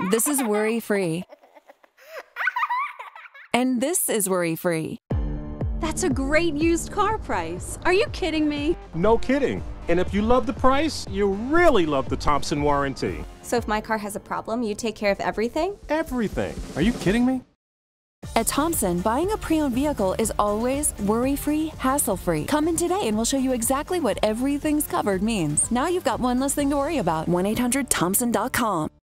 This is worry free. And this is worry free. That's a great used car price. Are you kidding me? No kidding. And if you love the price, you really love the Thompson warranty. So if my car has a problem, you take care of everything? Everything. Are you kidding me? At Thompson, buying a pre owned vehicle is always worry free, hassle free. Come in today and we'll show you exactly what everything's covered means. Now you've got one less thing to worry about. 1 800 Thompson.com.